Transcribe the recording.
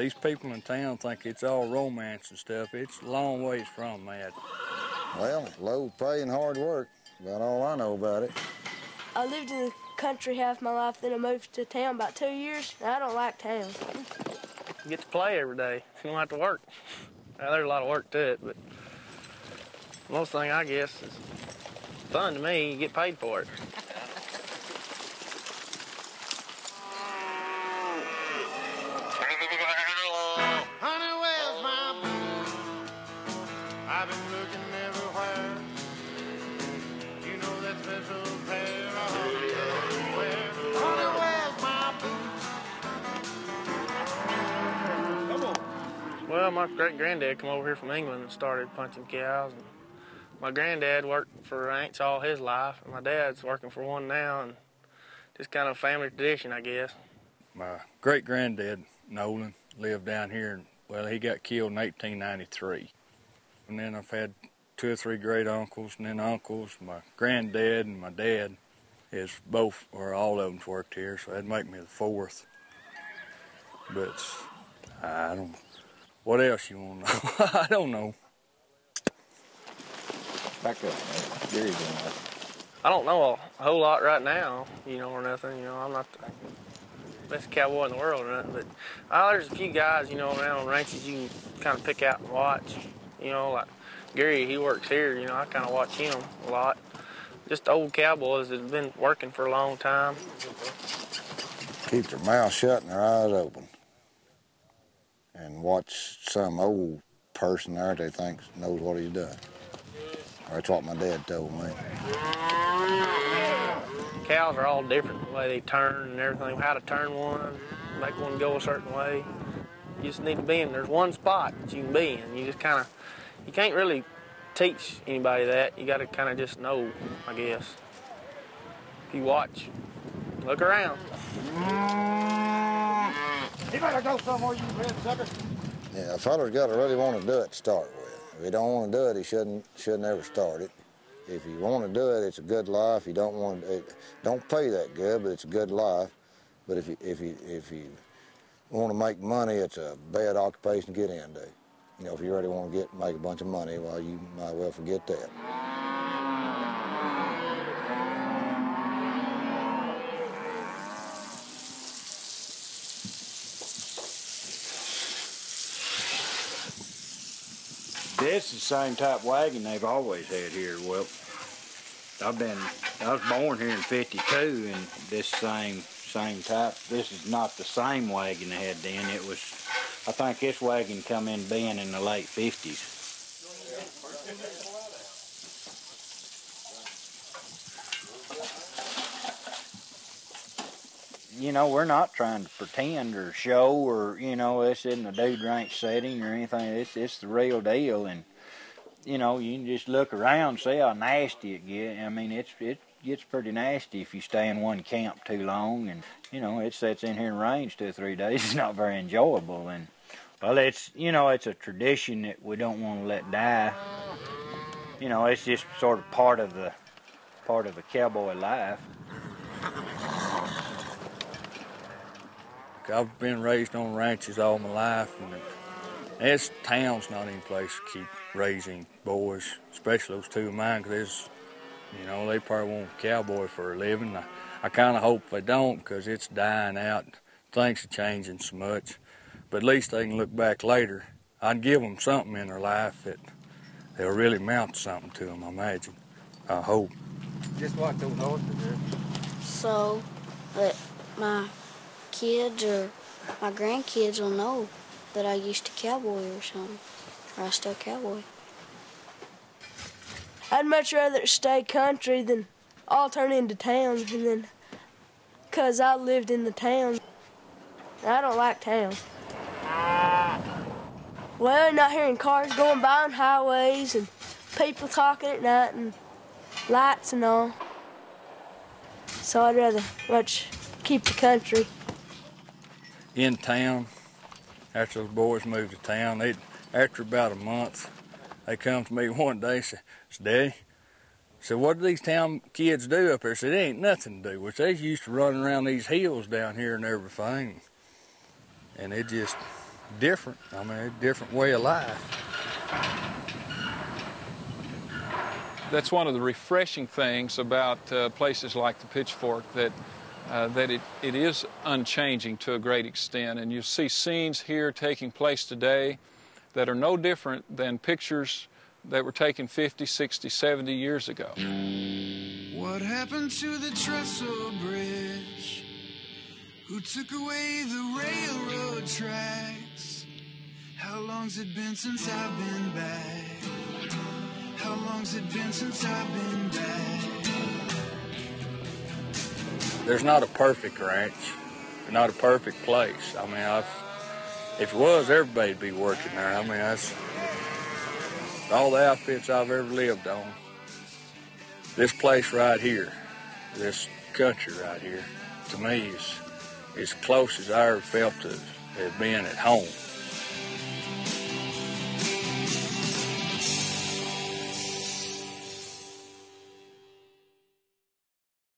These people in town think it's all romance and stuff. It's a long ways from that. Well, low pay and hard work. About all I know about it. I lived in the country half my life, then I moved to town about two years, and I don't like town. You get to play every day. You don't have to work. Now, there's a lot of work to it, but most thing I guess is fun to me. You get paid for it. My great granddad come over here from England and started punching cows. And my granddad worked for ranch all his life, and my dad's working for one now, and just kind of family tradition, I guess. My great granddad, Nolan, lived down here, and well, he got killed in 1893. And then I've had two or three great uncles, and then uncles. My granddad and my dad is both, or all of them's worked here, so that'd make me the fourth. But I don't. What else you want to know? I don't know. Back up, man. Gary's in there. I don't know a whole lot right now, you know, or nothing. You know, I'm not the best cowboy in the world or nothing, but uh, there's a few guys, you know, around on ranches you can kind of pick out and watch. You know, like Gary, he works here. You know, I kind of watch him a lot. Just old cowboys that have been working for a long time. Keep their mouth shut and their eyes open. And watch some old person there they thinks knows what he's done. Or that's what my dad told me. Cows are all different, the way they turn and everything, how to turn one, make one go a certain way. You just need to be in. There's one spot that you can be in. You just kind of, you can't really teach anybody that. You got to kind of just know, I guess. If you watch, look around. You better go somewhere, you red sucker. Yeah, a feller's got to really want to do it to start with. If he don't want to do it, he shouldn't shouldn't ever start it. If you want to do it, it's a good life. You don't want it don't pay that good, but it's a good life. But if you if you if you want to make money, it's a bad occupation to get into. You know, if you really want to get make a bunch of money, well, you might well forget that. This is the same type wagon they've always had here. Well, I've been, I was born here in 52 and this same, same type. This is not the same wagon they had then. It was, I think this wagon come in being in the late 50s. You know, we're not trying to pretend or show or, you know, this isn't a dude ranch setting or anything. It's it's the real deal and you know, you can just look around and see how nasty it gets. I mean it's it gets pretty nasty if you stay in one camp too long and you know, it sits in here in range two or three days. It's not very enjoyable and well it's you know, it's a tradition that we don't want to let die. You know, it's just sort of part of the part of the cowboy life. I've been raised on ranches all my life, and this town's not any place to keep raising boys, especially those two of mine, because you know, they probably want a cowboy for a living. I, I kind of hope they don't, because it's dying out. Things are changing so much, but at least they can look back later. I'd give them something in their life that they'll really mount something to them. I imagine. I hope. Just like those horses there. so but my kids or my grandkids will know that I used to cowboy or something, or I still cowboy. I'd much rather stay country than all turn into towns, and then, cause I lived in the town. I don't like towns. Well, not hearing cars going by on highways and people talking at night and lights and all. So I'd rather much keep the country. In town. After those boys moved to town, they after about a month, they come to me one day and said, Daddy, said, what do these town kids do up here? I said, it ain't nothing to do, which they used to run around these hills down here and everything. And it just, different. I mean, a different way of life. That's one of the refreshing things about uh, places like the Pitchfork that uh, that it, it is unchanging to a great extent. And you see scenes here taking place today that are no different than pictures that were taken 50, 60, 70 years ago. What happened to the trestle bridge? Who took away the railroad tracks? How long's it been since I've been back? How long's it been since I've been back? There's not a perfect ranch, not a perfect place. I mean, I've, if it was, everybody'd be working there. I mean, that's all the outfits I've ever lived on. This place right here, this country right here, to me is as close as I ever felt to have been at home.